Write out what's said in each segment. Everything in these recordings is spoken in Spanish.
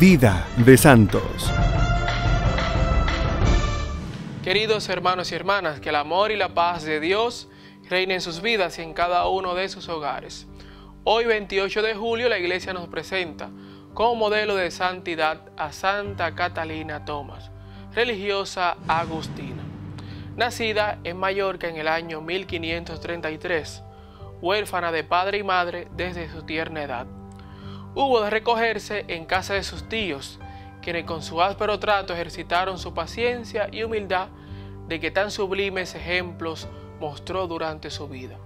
Vida de Santos. Queridos hermanos y hermanas, que el amor y la paz de Dios reinen en sus vidas y en cada uno de sus hogares. Hoy 28 de julio la iglesia nos presenta como modelo de santidad a Santa Catalina Tomás, religiosa agustina. Nacida en Mallorca en el año 1533, huérfana de padre y madre desde su tierna edad. Hubo de recogerse en casa de sus tíos, quienes con su áspero trato ejercitaron su paciencia y humildad de que tan sublimes ejemplos mostró durante su vida.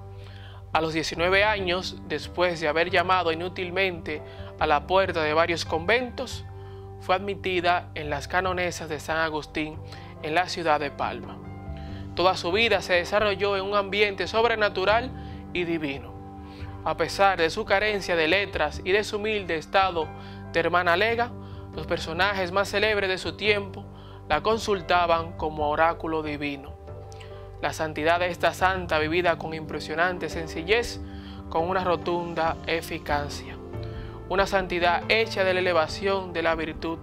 A los 19 años, después de haber llamado inútilmente a la puerta de varios conventos, fue admitida en las canonesas de San Agustín en la ciudad de Palma. Toda su vida se desarrolló en un ambiente sobrenatural y divino. A pesar de su carencia de letras y de su humilde estado de hermana lega, los personajes más célebres de su tiempo la consultaban como oráculo divino. La santidad de esta santa vivida con impresionante sencillez, con una rotunda eficacia. Una santidad hecha de la elevación de la virtud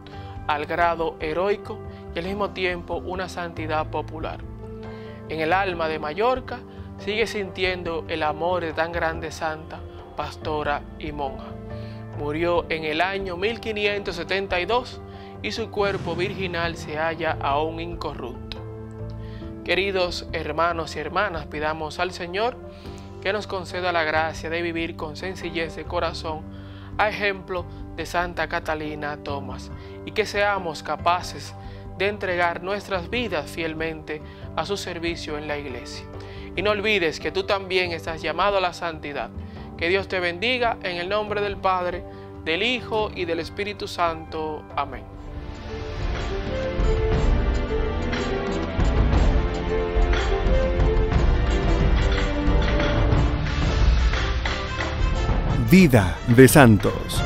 al grado heroico y al mismo tiempo una santidad popular. En el alma de Mallorca sigue sintiendo el amor de tan grande santa, pastora y monja. Murió en el año 1572 y su cuerpo virginal se halla aún incorrupto. Queridos hermanos y hermanas, pidamos al Señor que nos conceda la gracia de vivir con sencillez de corazón a ejemplo de Santa Catalina Tomás y que seamos capaces de entregar nuestras vidas fielmente a su servicio en la iglesia. Y no olvides que tú también estás llamado a la santidad. Que Dios te bendiga en el nombre del Padre, del Hijo y del Espíritu Santo. Amén. Vida de Santos.